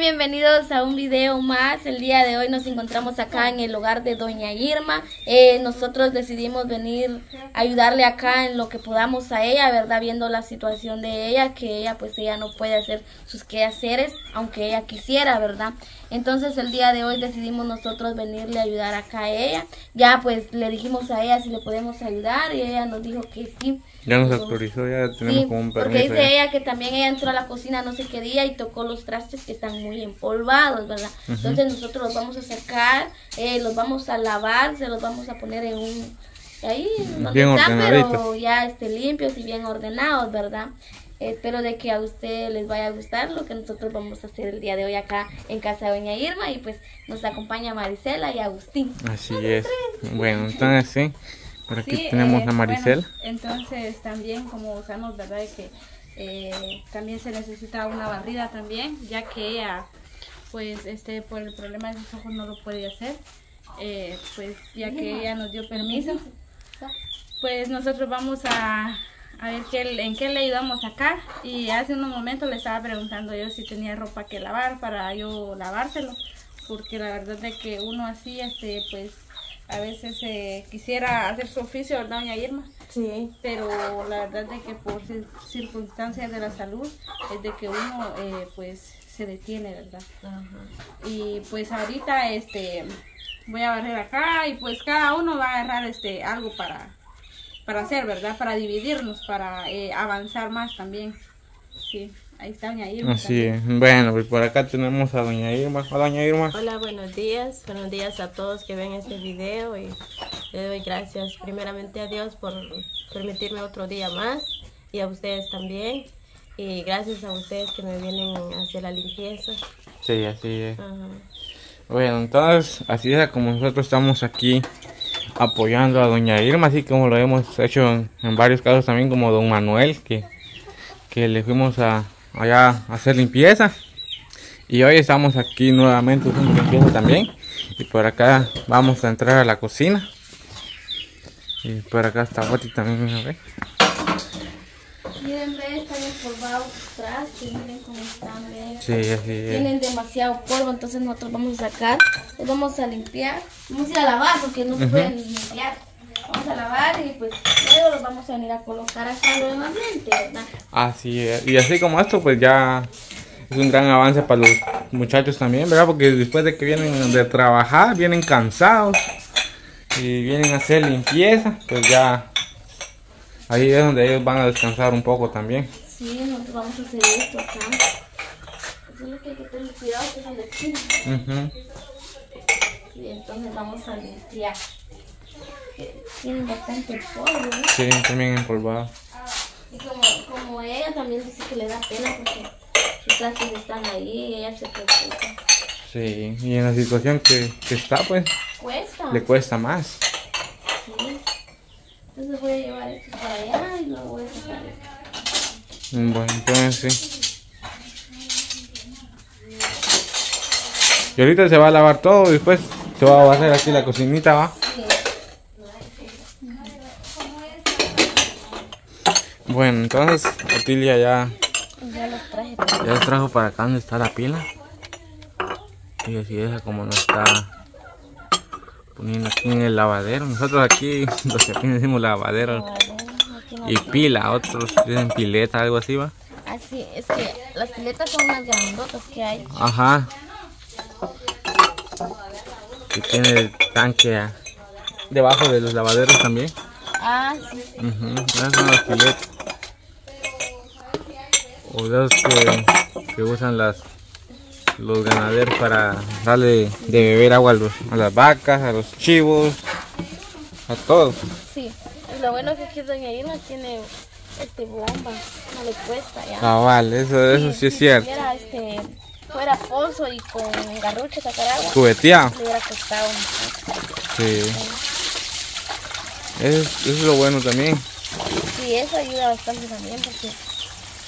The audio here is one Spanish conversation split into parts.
Bienvenidos a un video más. El día de hoy nos encontramos acá en el hogar de Doña Irma. Eh, nosotros decidimos venir a ayudarle acá en lo que podamos a ella, ¿verdad? Viendo la situación de ella, que ella pues ella no puede hacer sus quehaceres, aunque ella quisiera, ¿verdad? Entonces el día de hoy decidimos nosotros venirle a ayudar acá a ella. Ya pues le dijimos a ella si le podemos ayudar y ella nos dijo que sí. Ya nos autorizó, ya tenemos como un permiso. Porque dice ella que también ella entró a la cocina no sé qué día y tocó los trastes que están muy empolvados, ¿verdad? Entonces nosotros los vamos a sacar, eh, los vamos a lavar, se los vamos a poner en un... Ahí, bien están, pero ya este, limpios y bien ordenados, ¿verdad? Espero de que a ustedes les vaya a gustar lo que nosotros vamos a hacer el día de hoy acá en casa de Doña Irma y pues nos acompaña Marisela y Agustín. Así es. Bueno, entonces sí. Por aquí tenemos a eh, Maricel. entonces también como sabemos, ¿verdad? Que eh, también se necesita una barrida también, ya que ella, pues, este, por el problema de sus ojos no lo puede hacer. Eh, pues ya que ella nos dio permiso, pues nosotros vamos a, a ver qué, en qué le ayudamos acá. Y hace unos momentos le estaba preguntando yo si tenía ropa que lavar para yo lavárselo, porque la verdad es que uno así, este, pues, a veces eh, quisiera hacer su oficio, ¿verdad, doña Irma? Sí. Pero la verdad es que por circunstancias de la salud es de que uno eh, pues se detiene, ¿verdad? Y pues ahorita este voy a barrer acá y pues cada uno va a agarrar este algo para, para hacer, ¿verdad? Para dividirnos, para eh, avanzar más también. Sí. Ahí está Doña Irma. Así es. Bueno, pues por acá tenemos a Doña Irma. Hola, Doña Irma. Hola, buenos días. Buenos días a todos que ven este video y le doy gracias primeramente a Dios por permitirme otro día más y a ustedes también. Y gracias a ustedes que me vienen a hacer la limpieza. Sí, así es. Bueno, entonces, así es como nosotros estamos aquí apoyando a Doña Irma, así como lo hemos hecho en, varios casos también, como Don Manuel, que, que le fuimos a, allá a hacer limpieza. Y hoy estamos aquí nuevamente haciendo limpieza también. Y por acá vamos a entrar a la cocina. Y por acá está Boti también. Miren, empolvados atrás, miren cómo están. Sí, Tienen demasiado polvo, entonces nosotros vamos a sacar, los vamos a limpiar. Vamos a ir a lavar porque no se pueden limpiar. Vamos a lavar y pues luego los vamos a venir a colocar acá nuevamente, ¿verdad? Así es. Y así como esto, pues ya es un gran avance para los muchachos también, ¿verdad? Porque después de que vienen de trabajar, vienen cansados y vienen a hacer limpieza, pues ya ahí es donde ellos van a descansar un poco también. Sí, nosotros vamos a hacer esto acá. Eso es lo que hay que tener cuidado, que es la esquina. Sí, entonces vamos a limpiar. Tienen bastante polvo, ¿no? Sí, también empolvado. Y como, como ella también dice que le da pena porque sus trastes están ahí y ella se preocupa. Sí, y en la situación que, que está, pues, cuesta. le cuesta más. Sí. Entonces voy a llevar esto para allá y luego voy a sacar esto. Bueno, entonces sí. Y ahorita se va a lavar todo y después se va a hacer aquí la cocinita, ¿va? Bueno, entonces Otilia ya, ya los traje. Ya los trajo para acá donde está la pila. Y así es como nos está poniendo aquí en el lavadero. Nosotros aquí, los que aquí decimos lavadero, y pila, otros dicen pileta, algo así va. Así, es que las piletas son unas grandotas que hay. Ajá. Y tiene el tanque debajo de los lavaderos también. Ah, sí. Esas son las piletas o de que, que, usan las los ganaderos para darle de beber agua a, los, a las vacas, a los chivos, a todos. Sí, lo bueno es que Doña Irma tiene este bomba, no le cuesta ya. Cabal, eso, eso sí es cierto. Si fuera, este, fuera pozo y con garrucha sacar agua, cubeteado. Le hubiera costado Sí. Eso, eso es lo bueno también. Sí, eso ayuda bastante también porque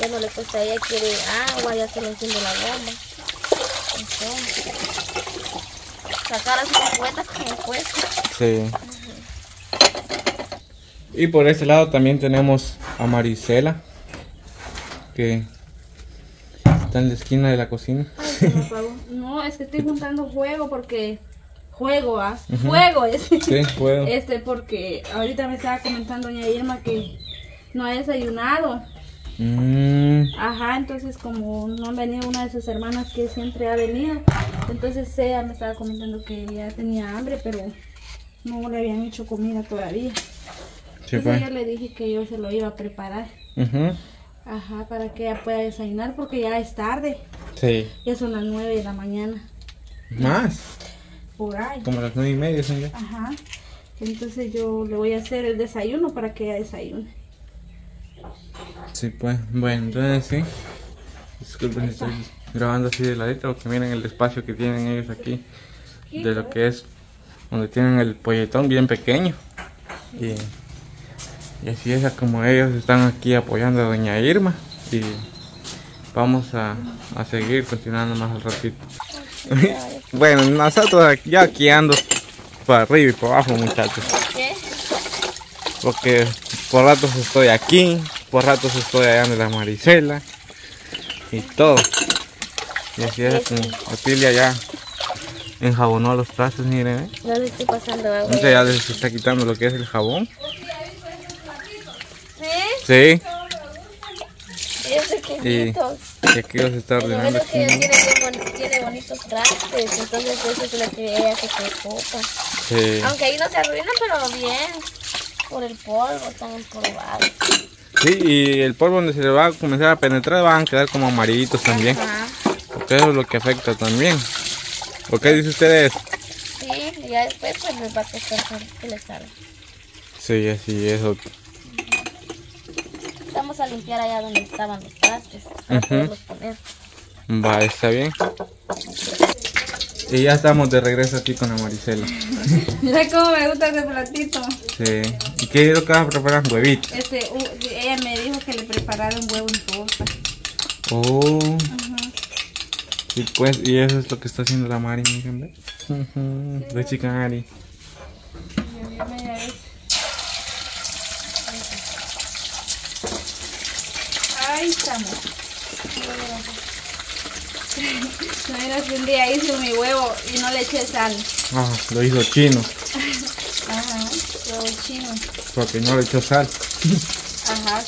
ya no le cuesta, ella quiere agua, ya se le enciende la bomba. Entonces, sacar así con cubetas como cuesta. Sí. Y por este lado también tenemos a Marisela, que está en la esquina de la cocina. Ay. No, es que estoy juntando juego porque... Juego, ¿ah? Juego es. Sí, juego. Este, porque ahorita me estaba comentando doña Irma que no ha desayunado. Mm, Ajá, entonces como no han venido una de sus hermanas que siempre ha venido, entonces ella me estaba comentando que ya tenía hambre, pero no le habían hecho comida todavía. Sí, Entonces pues. yo le dije que yo se lo iba a preparar. Ajá, para que ella pueda desayunar porque ya es tarde. Sí. Ya son las nueve de la mañana. Más. Por ahí. Como las nueve y media, señor. Ajá. Entonces yo le voy a hacer el desayuno para que ella desayune. Sí, pues. Bueno, entonces sí. Disculpen estoy grabando así de ladito porque miren el espacio que tienen ellos aquí. De lo que es donde tienen el polletón bien pequeño. Y, y así es como ellos están aquí apoyando a doña Irma. Y vamos a, a seguir continuando más al ratito. bueno, nosotros aquí- ya aquí ando para arriba y para abajo muchachos. ¿Qué? Porque por ratos estoy aquí, por ratos estoy allá en la Maricela y todo. Y así es como Otilia ya enjabonó los trastes, miren. ¿eh? No le estoy pasando agua. Entonces ya les está quitando lo que es el jabón. ¿Sí? Ellos y aquí los está ordenando bueno es que aquí. ella tiene, bonitos trastes, entonces eso es lo que ella se preocupa. Sí, Aunque ahí no se arruinan, pero bien. Por el polvo, están empolvados. sí, y el polvo donde se le va a comenzar a penetrar van a quedar como amarillitos también. Ajá. Porque eso es lo que afecta también. ¿O qué dice ustedes? Sí, ya después pues les va a costar que les salga. Sí, así es. Vamos a limpiar allá donde estaban los trastes para poderlos poner. Va, está bien. Y ya estamos de regreso aquí con la Maricela. Mira cómo me gusta ese platito. Sí. ¿Y qué es lo que vas a preparar? Huevitos. Este, ella me dijo que le preparara un huevo en torta. Oh. Sí, pues, y eso es lo que está haciendo la Mari, miren, ¿ve? Ujú, La chica Mari. Y yo vi media vez. Ahí estamos. No era que un día hice mi huevo y no le eché sal. Ah, lo hizo chino, Ajá, huevo chino. porque no le echó sal. Ajá,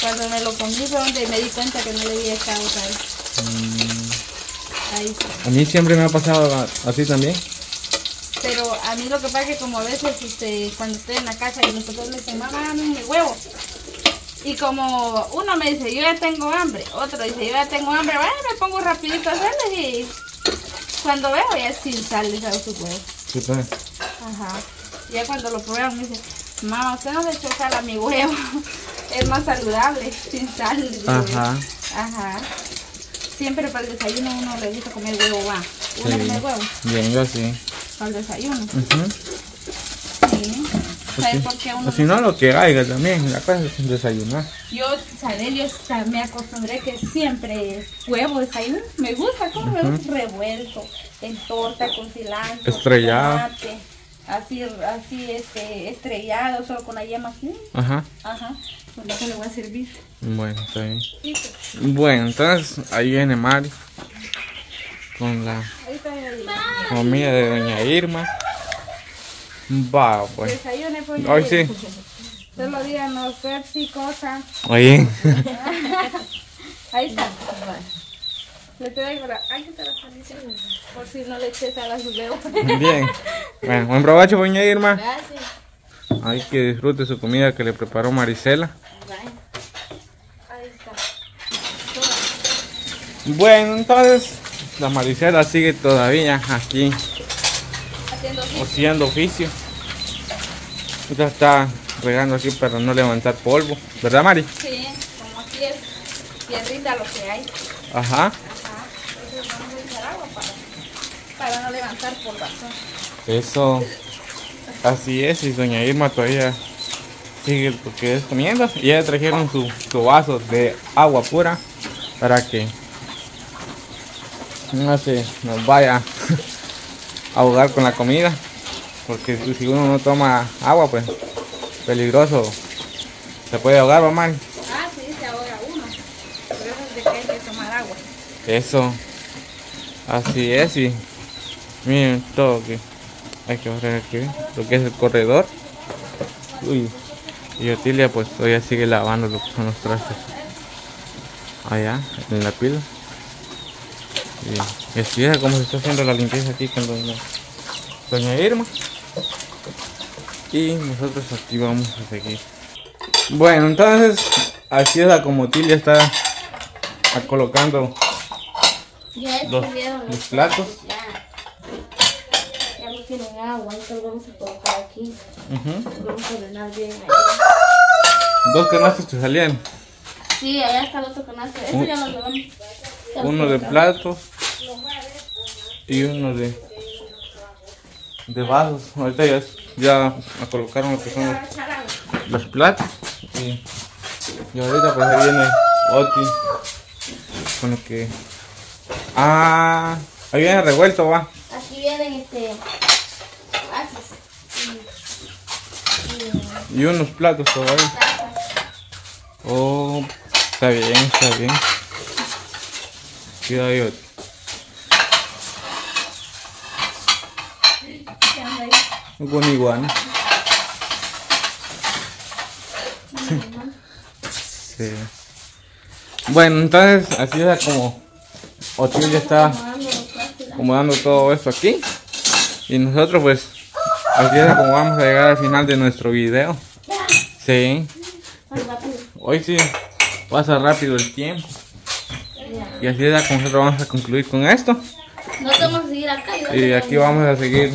cuando me lo comí fue donde me di cuenta que no le había echado sal. Ahí está. A mí siempre me ha pasado así también. Pero a mí lo que pasa es que como a veces este, cuando estoy en la casa y papás me dicen, mamá, dame mi huevo. Y como uno me dice, yo ya tengo hambre, otro dice, yo ya tengo hambre, bueno, me pongo rapidito a hacerles y cuando veo ya es sin sal les hago su huevo. Sí, pues. Ajá. Ya cuando lo prueban me dicen, mamá, usted no le echó sal a mi huevo. es más saludable, sin sal. Ajá. Ajá. Siempre para el desayuno uno le gusta comer huevo, va. Uno Sí. come huevo Bien, yo sí. para el desayuno. Sí. ¿Sabes por qué uno? O si no, lo que haya también. La cosa es desayunar. Yo, ¿sabes? Yo me acostumbré que siempre huevo desayuno. Me gusta como huevo revuelto, en torta con cilantro, Estrellado. tomate, así, así este, estrellado, solo con la yema así. Ajá. Ajá. Con eso le voy a servir. Bueno, está bien. Bueno, entonces ahí viene Mari con la comida de doña Irma. Va, pues. desayuno. Pues, Hoy sí. Solo díganos Pepsi, cosa. Oye, Ahí está. Le traigo la... Ay, que te la saliste. Por si no le eches a las huevos. bien. Bueno, buen provecho, doña Irma. Gracias. Ahí que disfrute su comida que le preparó Marisela. Ahí está. Bueno, entonces la Marisela sigue todavía aquí Haciendo así. haciendo oficio. Ella está regando aquí para no levantar polvo, ¿verdad, Mari? Sí, como aquí es piedrita lo que hay. Ajá. Ajá. Entonces vamos a echar agua para, para no levantar polvazón. Eso. Así es, y doña Irma todavía sigue lo que es comiendo. Y ya trajeron su, su vaso de agua pura para que no se nos vaya ahogar con la comida. Porque si- uno no toma agua, pues peligroso. Se puede ahogar, mamá. Ah, sí, se ahoga uno. Por eso es de que hay que tomar agua. Eso. Así es, y miren todo que hay que barrer aquí, lo que es el corredor. Uy, y Otilia pues todavía sigue lavando lo que son los trastes allá en la pila. Y, es como se está haciendo la limpieza aquí con doña, doña Irma. Y nosotros aquí vamos a seguir. Bueno, entonces así es como Otilia está colocando los, los platos. Ya. No tienen agua, entonces vamos a colocar aquí. Ujú. Vamos a ordenar bien ahí. Dos canastos te salían. Sí, allá está el otro canasto. Eso ya lo llevamos. Uno de platos y uno de, de vasos. Ahorita ya, ya colocaron lo que son los, los platos. Y, y ahorita pues ahí viene Oti con lo que... Ah, ahí viene revuelto, va. Aquí vienen este. Vasos. Y, y Y unos platos todavía. Oh, está bien, está bien. Cuidado ahí, Oti. Ya anda ahí. Con iguana. Sí. Bueno, entonces así es como Otil ya está Acomodando todo esto aquí. Y nosotros pues así es como vamos a llegar al final de nuestro video. Sí. Hoy sí pasa rápido el tiempo. Y así es como nosotros vamos a concluir con esto. No seguir acá. Y aquí vamos a seguir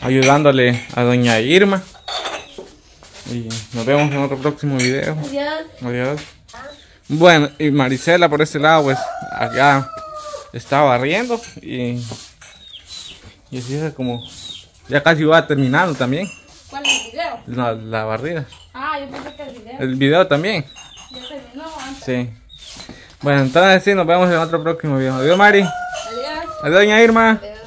ayudándole a doña Irma. Y nos vemos en otro próximo video. Adiós. Adiós. Bueno, y Marisela por este lado, pues acá está barriendo y, y así es como ya casi va terminando también ¿Cuál es el video? la, la barrida. Ah, yo pensé que el video El video también, ya terminó antes. sí. Bueno, entonces sí, nos vemos en otro próximo video. Adiós, Mari. Adiós. Adiós, doña Irma. Adiós.